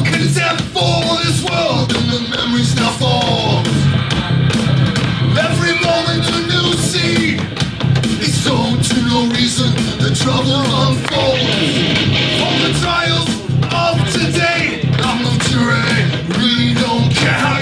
all contempt for this world and the memories now fall. Every moment a new seed is sown to no reason, the trouble unfolds. All the trials of today, I'm no jury, really don't care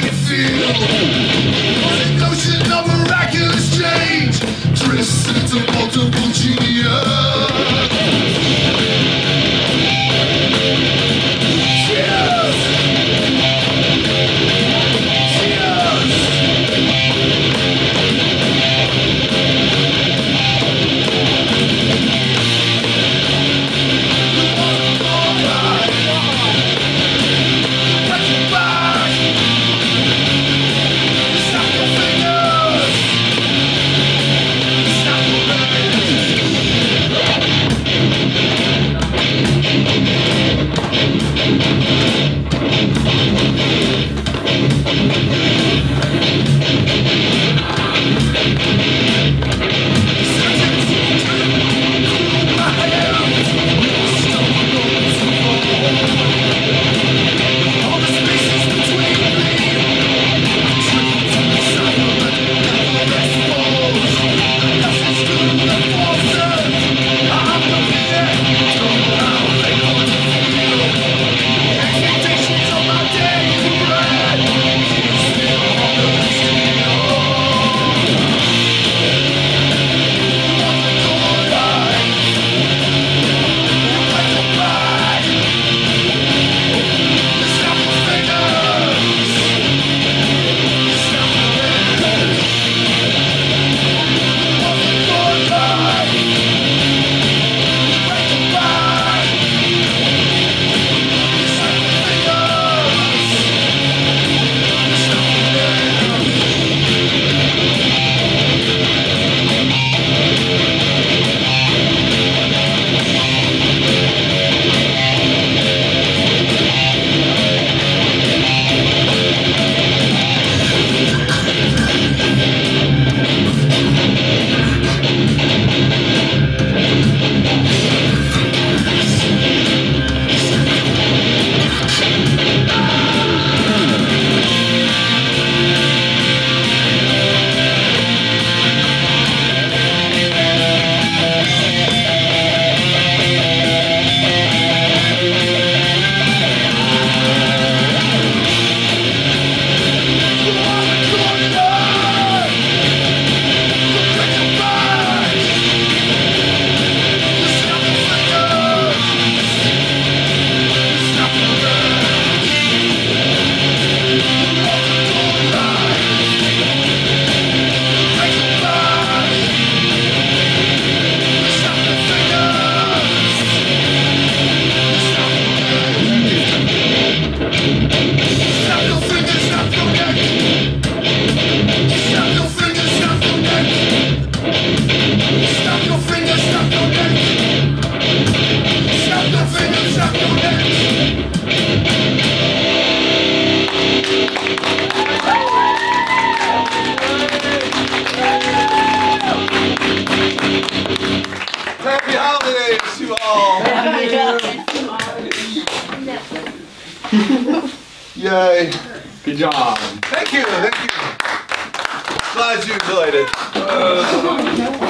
Yay. Good job. Thank you, thank you. Glad you enjoyed it. Uh,